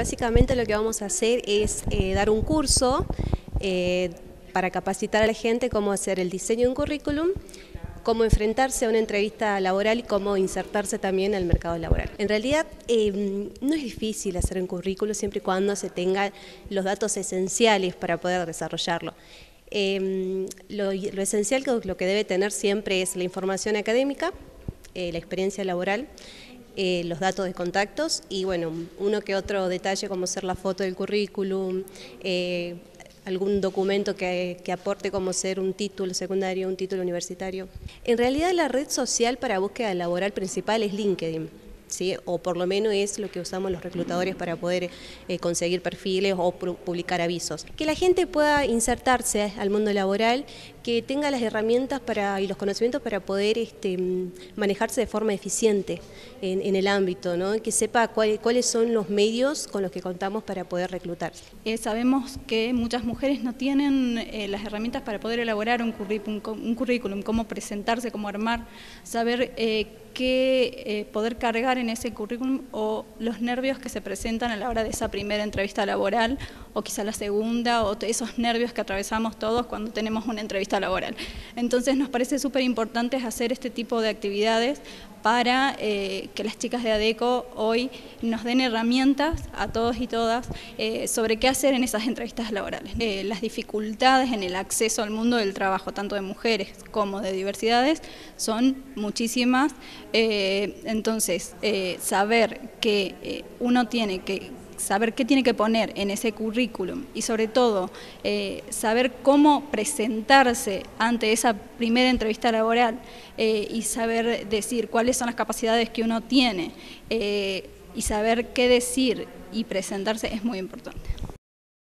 básicamente lo que vamos a hacer es eh, dar un curso eh, para capacitar a la gente cómo hacer el diseño de un currículum, cómo enfrentarse a una entrevista laboral y cómo insertarse también al mercado laboral. En realidad em, no es difícil hacer un currículum siempre y cuando se tengan los datos esenciales para poder desarrollarlo. Em, lo, esencial, lo que debe tener siempre es la información académica, eh, la experiencia laboral, eh, los datos de contactos y bueno, uno que otro detalle como ser la foto del currículum, eh, algún documento que, aporte como ser un título secundario, un título universitario. En realidad la red social para búsqueda laboral principal es LinkedIn o por lo menos es lo que usamos los reclutadores para poder eh, conseguir perfiles o publicar avisos. Que la gente pueda insertarse al mundo laboral, que tenga las herramientas para, y los conocimientos para poder este, manejarse de forma eficiente en, el ámbito, ¿no? que sepa cuáles son los medios con los que contamos para poder reclutar. Eh, sabemos que muchas mujeres no tienen eh, las herramientas para poder elaborar un currículum, un currículum, cómo presentarse, cómo armar, saber eh, poder cargar en ese currículum o los nervios que se presentan a la hora de esa primera entrevista laboral o quizá la segunda o esos nervios que atravesamos todos cuando tenemos una entrevista laboral. Entonces nos parece súper importante hacer este tipo de actividades para eh, que las chicas de ADECO hoy nos den herramientas a todos y todas eh, sobre qué hacer en esas entrevistas laborales. Eh, las dificultades en el acceso al mundo del trabajo, tanto de mujeres como de diversidades, son muchísimas. entonces, saber que uno tiene que saber qué tiene que poner en ese currículum y sobre todo eh, saber cómo presentarse ante esa primera entrevista laboral eh, y saber decir cuáles son las capacidades que uno tiene eh, y saber qué decir y presentarse es muy importante.